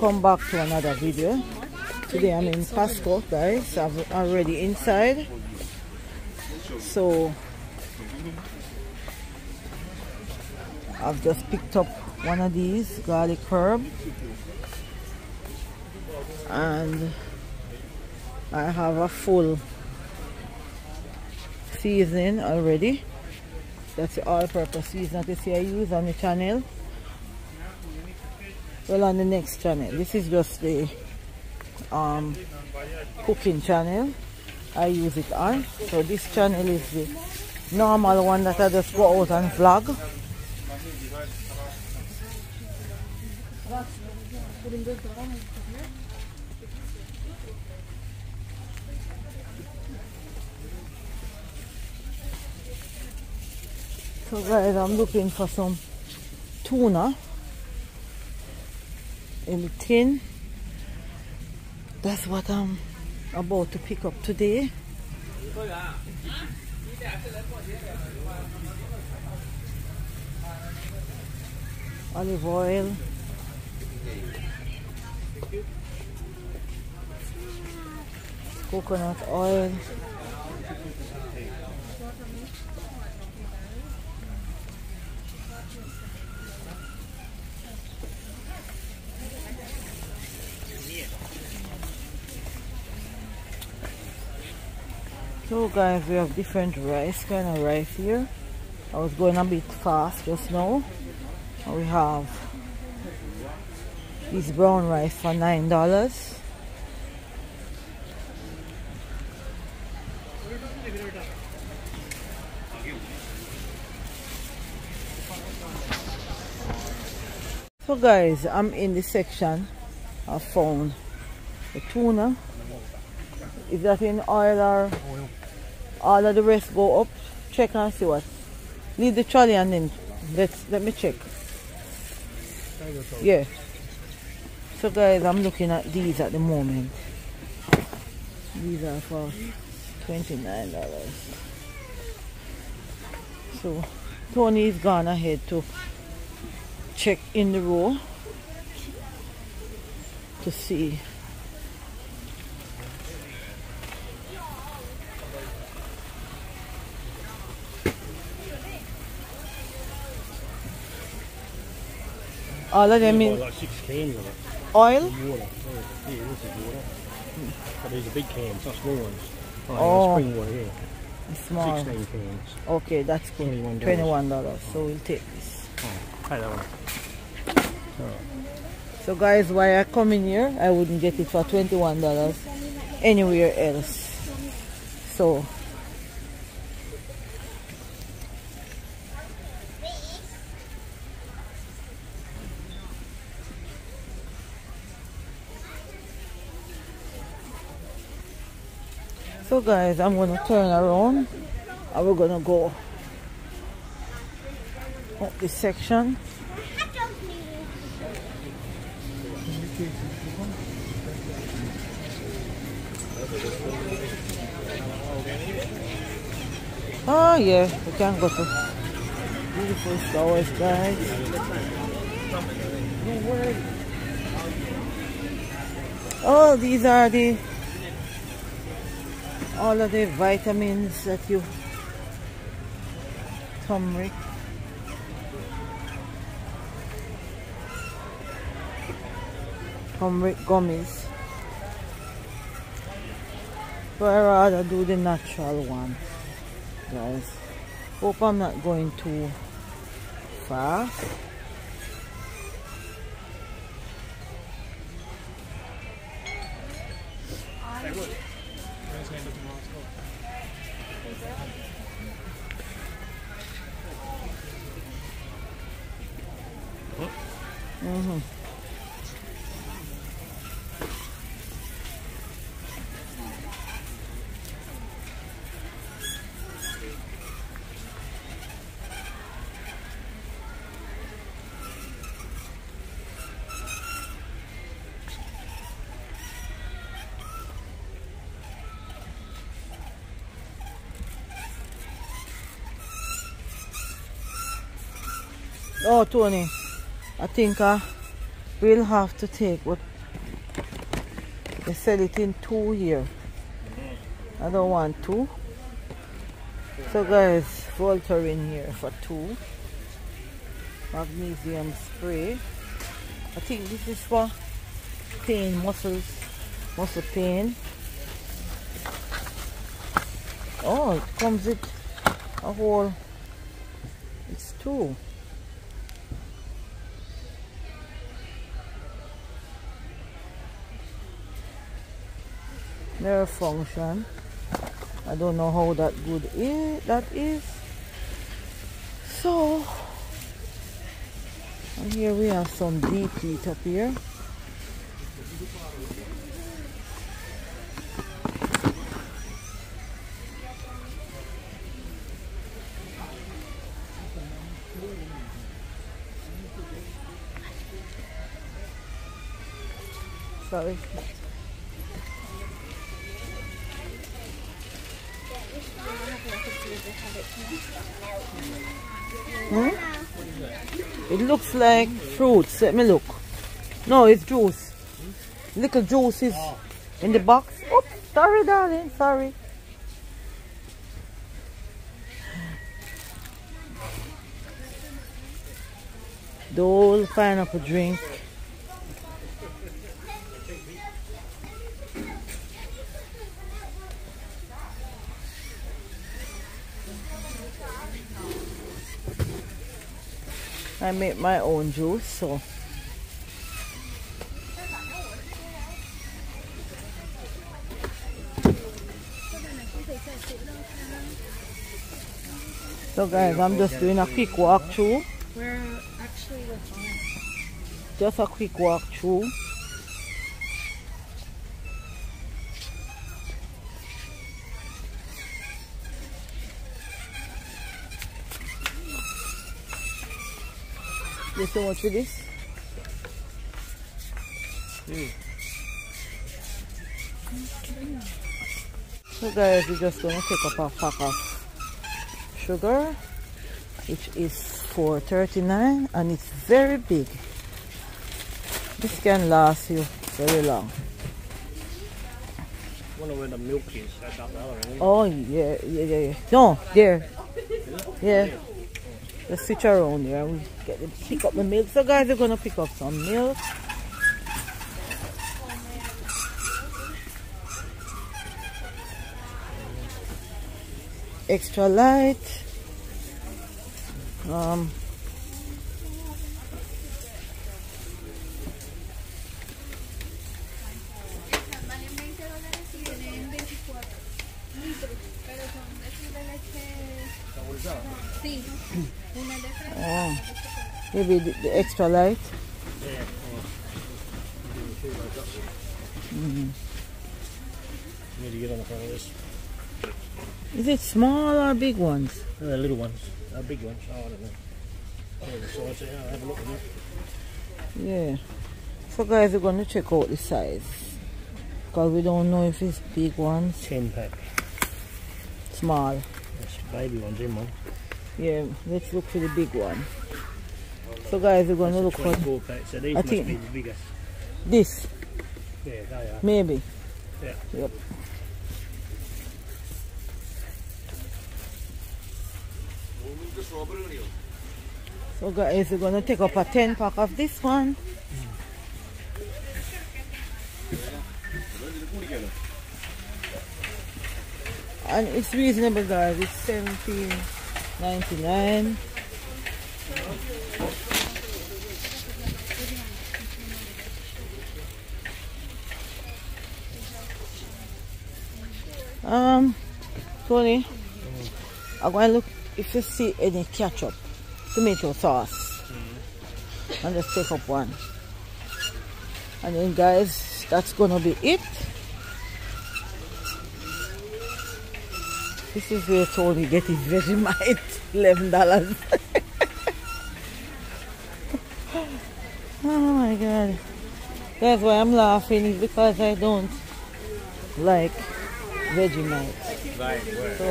welcome back to another video. Today i'm in Costco guys. I'm already inside. So i've just picked up one of these garlic herb. And i have a full seasoning already. That's the all-purpose seasoning that you see i use on the channel well on the next channel. This is just the um, cooking channel. I use it on. So this channel is the normal one that I just go out and vlog. So guys I'm looking for some tuna in the tin. That's what I'm about to pick up today. Olive oil. Coconut oil So guys, we have different rice, kind of rice here. I was going a bit fast just now. We have this brown rice for nine dollars. So guys, I'm in the section I found the tuna. Is that in oil or all of the rest go up? Check and see what. Leave the trolley and then let's let me check. Yeah. So guys, I'm looking at these at the moment. These are for $29. So Tony's gone ahead to check in the row to see all of them in like six cans of it. oil Water. Oh, yeah, this is water. But these are big cans, not small ones. Oh, Oh. yeah, spring water, yeah. small 16 cans. okay that's good $21. 21 dollars so we'll take this Oh, pay that one. So guys why i come in here i wouldn't get it for 21 dollars anywhere else so So guys, I'm gonna turn around and we're gonna go up this section. Oh yeah, we can go to. Beautiful flowers guys. Oh, these are the all of the vitamins that you turmeric turmeric gummies I rather do the natural one guys hope I'm not going too far Mhm. Oh, Tony, I think uh, we'll have to take what they sell it in two here. I don't want two. So guys, Voltaren here for two. Magnesium spray. I think this is for pain, muscles, muscle pain. Oh, it comes with a whole, it's two. Nerve function. I don't know how that good is, that is. So, and here we have some deep heat up here. Hmm? It looks like fruits. Let me look. No, it's juice. Little juice is in the box. Oops, sorry, darling. Sorry. Dole pineapple drink. I make my own juice so So guys, I'm just doing a quick walk through. We're actually with. Just a quick walk through. You so much for this? Hmm. So guys, we're just gonna take up a pack of sugar, which is 4.39 and it's very big. This can last you very long. Wonder where the milk is. That's up there, isn't it? Oh yeah, yeah, yeah, yeah. No, there. Yeah. Let's switch around there. We get the, pick up the milk. So guys, we're gonna pick up some milk. Extra light. Um. Maybe the, the extra light. Yeah. Mm-hmm. Need to get on the front of this. Is it small or big ones? Uh, the little ones. Uh, big ones. Oh, I don't know. The size there. I'll have a look at them. Yeah. So guys, we're gonna check out the size. Because we don't know if it's big ones, 10 pack. small. That's baby ones in one. Yeah, let's look for the big one. So guys, we're gonna look for 24 pack. So these I must think- be the biggest. this, Yeah, they are. maybe. Yeah. Yep. So guys, we're gonna take up a 10 pack of this one. And it's reasonable guys, it's 17.99. Um, Tony, I'm going to look if you see any ketchup, tomato sauce, mm-hmm. and just take up one. And then, guys, that's gonna be it. This is where Tony get his Vegemite, eleven dollars. oh my god! That's why I'm laughing is because I don't like Vegemite. Right. So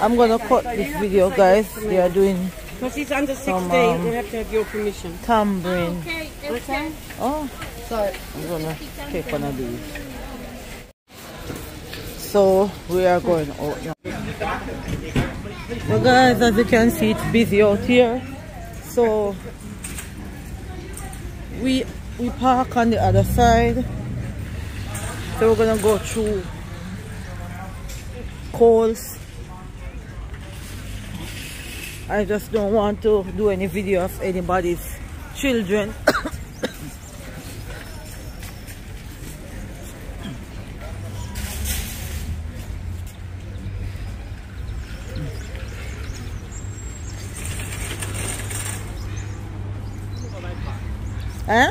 I'm gonna cut this video, guys. They are doing Because it's under 16, Some, um, we have to have your permission. tambourine Okay, Okay. Oh, sorry. I'm gonna take one of these. So we are going out now. Well guys, as you can see, it's busy out here. So we we park on the other side. So we're gonna go through Coles. I just don't want to do any video of anybody's children. Huh?